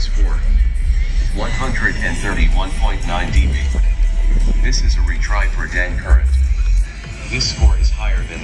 miles 131.9 dB. This is a retry for Dan current. This score is higher than